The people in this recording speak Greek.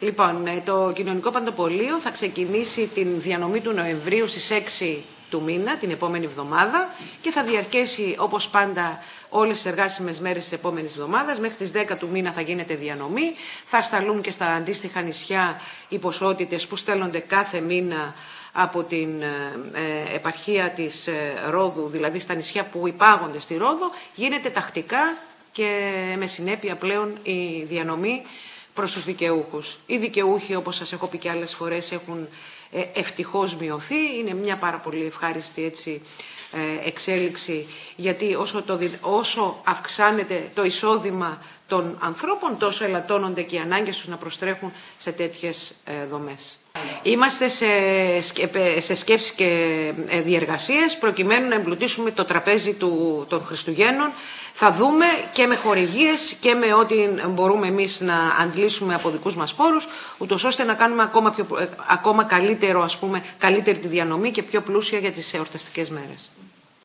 Λοιπόν, ε, το κοινωνικό παντοπολείο θα ξεκινήσει την διανομή του Νοεμβρίου στις 6 του μήνα, την επόμενη εβδομάδα και θα διαρκέσει όπως πάντα όλες τις εργάσιμες μέρες της επόμενης εβδομάδας. Μέχρι τις 10 του μήνα θα γίνεται διανομή. Θα σταλούν και στα αντίστοιχα νησιά οι ποσότητες που στέλνονται κάθε μήνα από την ε, επαρχία της ε, Ρόδου, δηλαδή στα νησιά που υπάγονται στη Ρόδο, γίνεται τακτικά και με συνέπεια πλέον η διανομή προς τους δικαιούχους. Οι δικαιούχοι, όπως σας έχω πει και άλλες φορές, έχουν ε, ευτυχώς μειωθεί. Είναι μια πάρα πολύ ευχάριστη έτσι, ε, εξέλιξη, γιατί όσο, το, όσο αυξάνεται το εισόδημα των ανθρώπων, τόσο ελαττώνονται και οι ανάγκες τους να προστρέχουν σε τέτοιες ε, δομές. Είμαστε σε, σε σκέψεις και ε, διεργασίες προκειμένου να εμπλουτίσουμε το τραπέζι του, των Χριστουγέννων. Θα δούμε και με χορηγίες και με ό,τι μπορούμε εμείς να αντλήσουμε από δικούς μας πόρους, ούτως ώστε να κάνουμε ακόμα, πιο, ε, ακόμα καλύτερο, ας πούμε, καλύτερη τη διανομή και πιο πλούσια για τις εορταστικές μέρες.